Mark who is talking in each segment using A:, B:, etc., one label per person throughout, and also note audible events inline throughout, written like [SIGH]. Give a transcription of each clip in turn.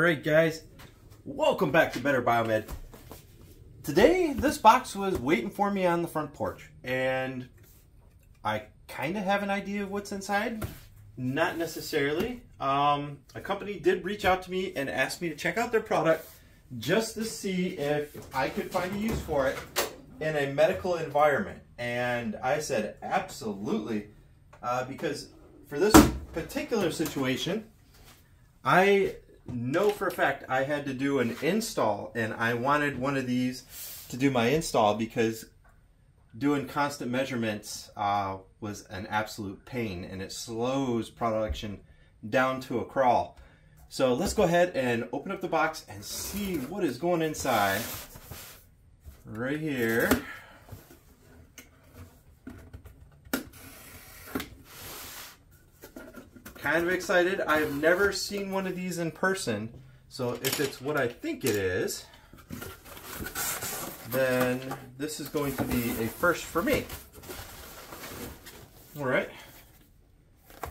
A: Alright guys, welcome back to Better Biomed. Today, this box was waiting for me on the front porch, and I kind of have an idea of what's inside. Not necessarily. Um, a company did reach out to me and asked me to check out their product just to see if I could find a use for it in a medical environment. And I said, absolutely, uh, because for this particular situation, I know for a fact I had to do an install and I wanted one of these to do my install because doing constant measurements uh, was an absolute pain and it slows production down to a crawl. So let's go ahead and open up the box and see what is going inside right here. Kind of excited. I've never seen one of these in person, so if it's what I think it is, then this is going to be a first for me. All right.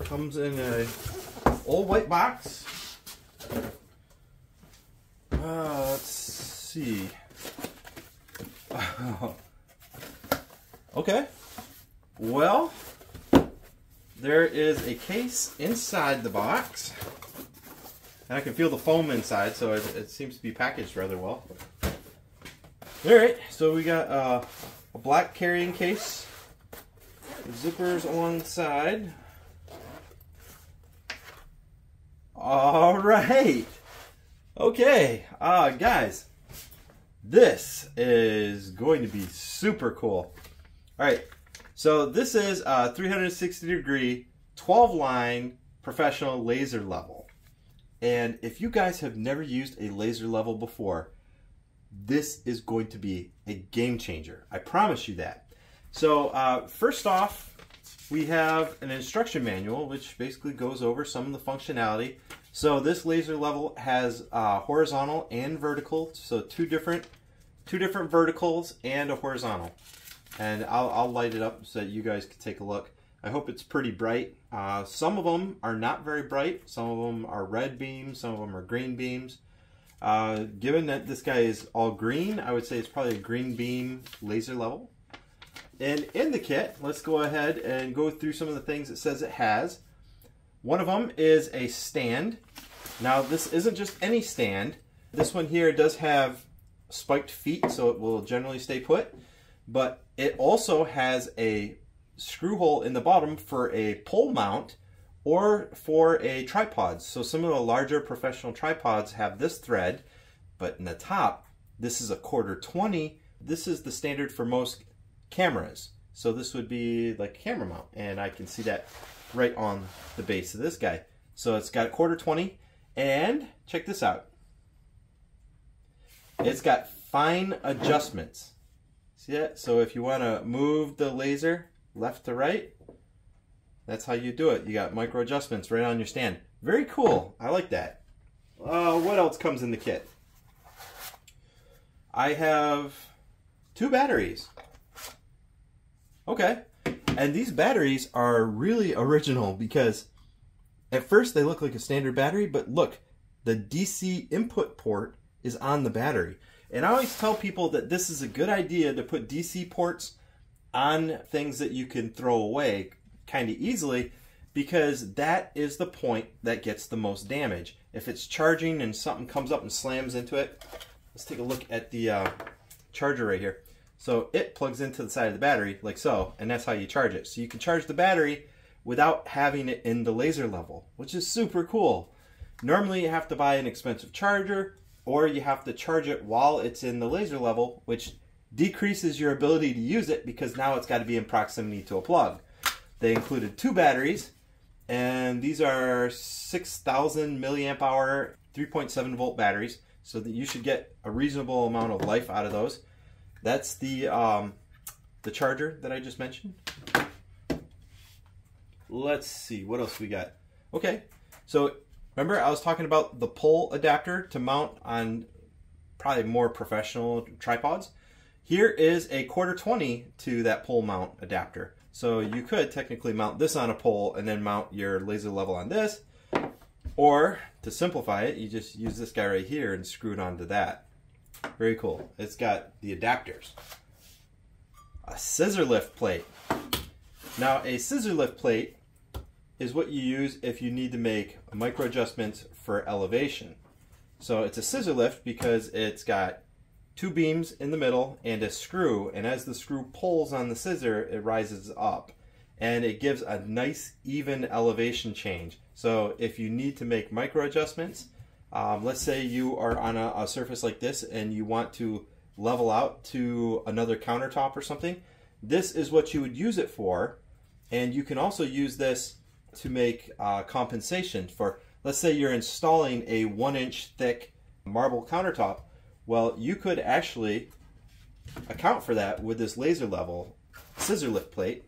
A: Comes in a old white box. Uh, let's see. [LAUGHS] okay. Well, there is a case inside the box. And I can feel the foam inside, so it, it seems to be packaged rather well. Alright, so we got uh, a black carrying case. Zippers along the side. Alright. Okay, uh, guys. This is going to be super cool. Alright, so this is a 360 degree, 12 line professional laser level. And if you guys have never used a laser level before, this is going to be a game changer. I promise you that. So uh, first off, we have an instruction manual, which basically goes over some of the functionality. So this laser level has uh, horizontal and vertical, so two different, two different verticals and a horizontal and I'll, I'll light it up so that you guys can take a look. I hope it's pretty bright. Uh, some of them are not very bright. Some of them are red beams. Some of them are green beams. Uh, given that this guy is all green, I would say it's probably a green beam laser level. And in the kit, let's go ahead and go through some of the things it says it has. One of them is a stand. Now this isn't just any stand. This one here does have spiked feet, so it will generally stay put but it also has a screw hole in the bottom for a pole mount or for a tripod. So some of the larger professional tripods have this thread, but in the top, this is a quarter 20. This is the standard for most cameras. So this would be like camera mount, and I can see that right on the base of this guy. So it's got a quarter 20, and check this out. It's got fine adjustments. See that? So if you want to move the laser left to right, that's how you do it. You got micro adjustments right on your stand. Very cool. I like that. Uh, what else comes in the kit? I have two batteries. Okay. And these batteries are really [LAUGHS] original because at first they look like a standard battery, but look, the DC input port is on the battery. And I always tell people that this is a good idea to put DC ports on things that you can throw away kind of easily because that is the point that gets the most damage. If it's charging and something comes up and slams into it, let's take a look at the uh, charger right here. So it plugs into the side of the battery like so, and that's how you charge it. So you can charge the battery without having it in the laser level, which is super cool. Normally you have to buy an expensive charger or you have to charge it while it's in the laser level, which decreases your ability to use it because now it's got to be in proximity to a plug. They included two batteries, and these are 6,000 milliamp hour 3.7 volt batteries, so that you should get a reasonable amount of life out of those. That's the um, the charger that I just mentioned. Let's see what else we got. Okay, so Remember I was talking about the pole adapter to mount on probably more professional tripods? Here is a quarter 20 to that pole mount adapter. So you could technically mount this on a pole and then mount your laser level on this. Or to simplify it, you just use this guy right here and screw it onto that. Very cool. It's got the adapters. A scissor lift plate. Now a scissor lift plate is what you use if you need to make micro adjustments for elevation. So it's a scissor lift because it's got two beams in the middle and a screw and as the screw pulls on the scissor it rises up and it gives a nice even elevation change. So if you need to make micro adjustments, um, let's say you are on a, a surface like this and you want to level out to another countertop or something, this is what you would use it for. And you can also use this to make uh, compensation for, let's say you're installing a one inch thick marble countertop. Well, you could actually account for that with this laser level scissor lift plate.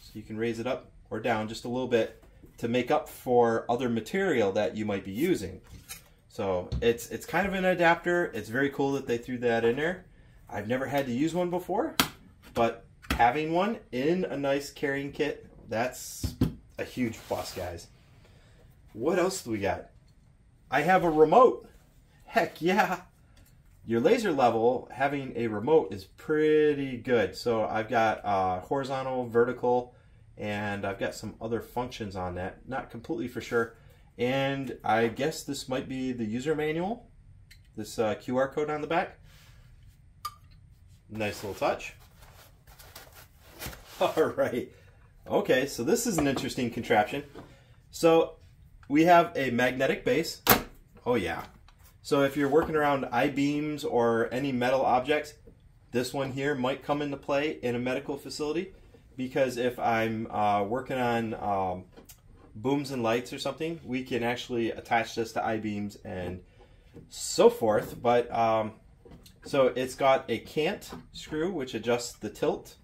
A: So you can raise it up or down just a little bit to make up for other material that you might be using. So it's it's kind of an adapter. It's very cool that they threw that in there. I've never had to use one before, but having one in a nice carrying kit, that's a huge plus, guys. What else do we got? I have a remote. Heck yeah. Your laser level, having a remote is pretty good. So I've got uh, horizontal, vertical, and I've got some other functions on that. Not completely for sure. And I guess this might be the user manual. This uh, QR code on the back. Nice little touch. [LAUGHS] All right. Okay, so this is an interesting contraption. So we have a magnetic base. Oh yeah. So if you're working around I-beams or any metal objects, this one here might come into play in a medical facility because if I'm uh, working on um, booms and lights or something, we can actually attach this to I-beams and so forth. But um, so it's got a cant screw which adjusts the tilt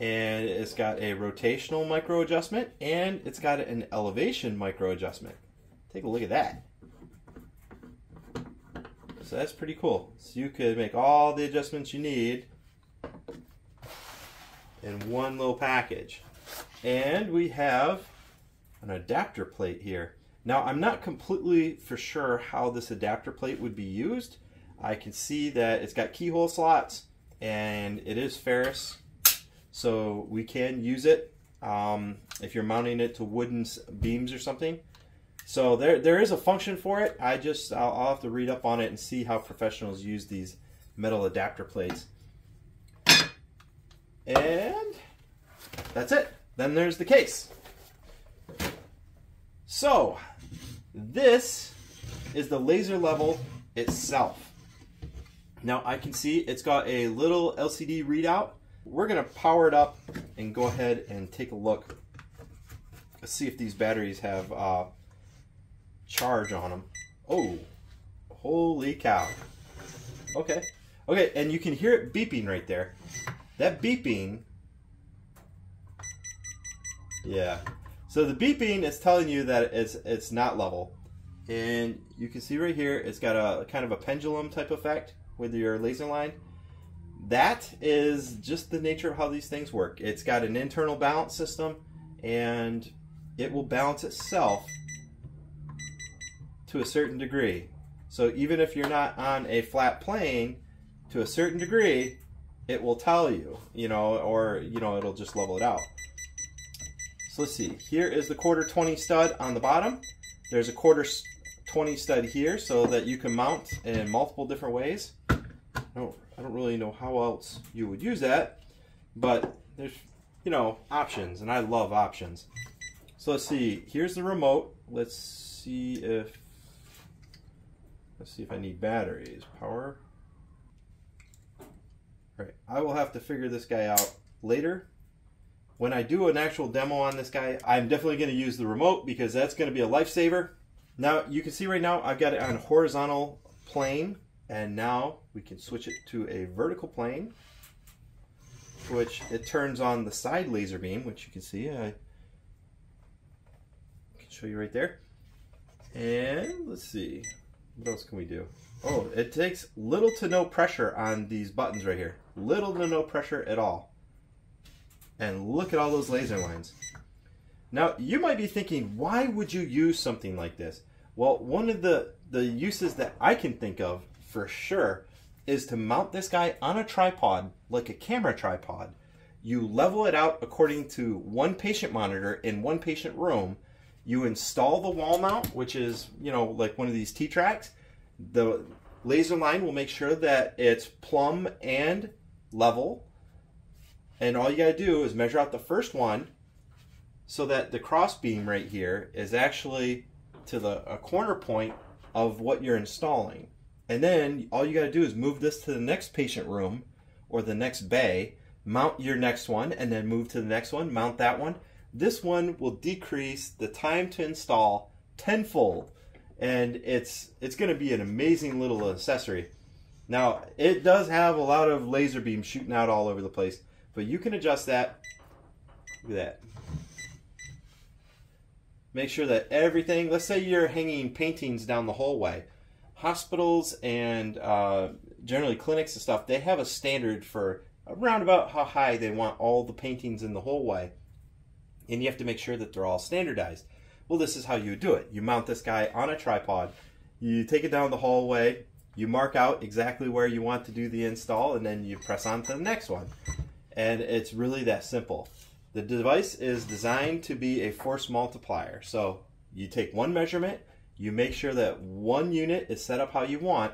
A: and it's got a rotational micro adjustment and it's got an elevation micro adjustment. Take a look at that. So that's pretty cool. So you could make all the adjustments you need in one little package. And we have an adapter plate here. Now I'm not completely for sure how this adapter plate would be used. I can see that it's got keyhole slots and it is ferrous so we can use it um, if you're mounting it to wooden beams or something. So there, there is a function for it. I just, I'll, I'll have to read up on it and see how professionals use these metal adapter plates. And that's it. Then there's the case. So this is the laser level itself. Now I can see it's got a little LCD readout we're going to power it up and go ahead and take a look. Let's see if these batteries have uh, charge on them. Oh, holy cow. Okay. Okay, and you can hear it beeping right there. That beeping, yeah. So the beeping is telling you that it's, it's not level. And you can see right here, it's got a kind of a pendulum type effect with your laser line that is just the nature of how these things work. It's got an internal balance system and it will balance itself to a certain degree. So even if you're not on a flat plane, to a certain degree, it will tell you, you know, or, you know, it'll just level it out. So let's see, here is the quarter 20 stud on the bottom. There's a quarter 20 stud here so that you can mount in multiple different ways. Oh, I don't really know how else you would use that, but there's, you know, options, and I love options. So let's see, here's the remote. Let's see if, let's see if I need batteries. Power. All right, I will have to figure this guy out later. When I do an actual demo on this guy, I'm definitely going to use the remote because that's going to be a lifesaver. Now, you can see right now I've got it on horizontal plane and now we can switch it to a vertical plane, which it turns on the side laser beam, which you can see. I can show you right there. And let's see, what else can we do? Oh, it takes little to no pressure on these buttons right here. Little to no pressure at all. And look at all those laser lines. Now, you might be thinking, why would you use something like this? Well, one of the, the uses that I can think of for sure is to mount this guy on a tripod, like a camera tripod. You level it out according to one patient monitor in one patient room. You install the wall mount, which is, you know, like one of these T-Tracks. The laser line will make sure that it's plumb and level. And all you got to do is measure out the first one so that the cross beam right here is actually to the a corner point of what you're installing. And then all you got to do is move this to the next patient room or the next bay, mount your next one, and then move to the next one, mount that one. This one will decrease the time to install tenfold, and it's it's going to be an amazing little accessory. Now, it does have a lot of laser beams shooting out all over the place, but you can adjust that. Look at that make sure that everything, let's say you're hanging paintings down the hallway. Hospitals and uh, generally clinics and stuff, they have a standard for around about how high they want all the paintings in the hallway. And you have to make sure that they're all standardized. Well, this is how you do it. You mount this guy on a tripod, you take it down the hallway, you mark out exactly where you want to do the install, and then you press on to the next one. And it's really that simple. The device is designed to be a force multiplier. So you take one measurement, you make sure that one unit is set up how you want.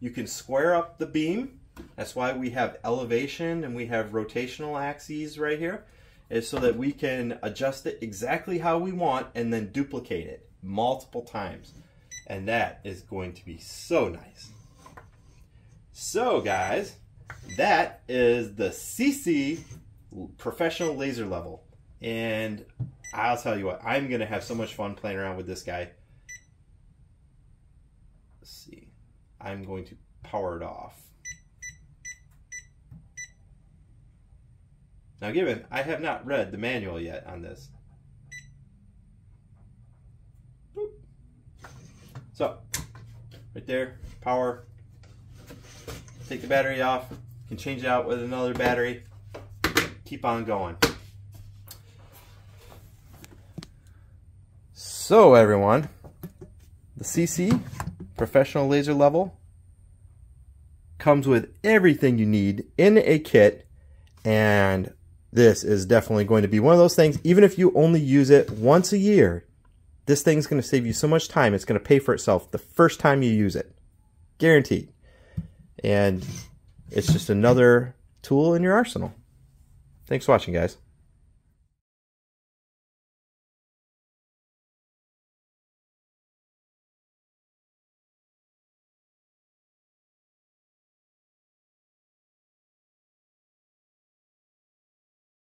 A: You can square up the beam. That's why we have elevation and we have rotational axes right here. Is so that we can adjust it exactly how we want and then duplicate it multiple times. And that is going to be so nice. So guys, that is the Seesii professional laser level. And I'll tell you what, I'm going to have so much fun playing around with this guy. Let's see. I'm going to power it off. Now given, I have not read the manual yet on this. Boop. So, right there, power. Take the battery off. Can change it out with another battery keep on going. So everyone, the Seesii professional laser level comes with everything you need in a kit. And this is definitely going to be one of those things. Even if you only use it once a year this thing's going to save you so much time. It's going to pay for itself the first time you use it. Guaranteed. And it's just another tool in your arsenal. Thanks for watching, guys.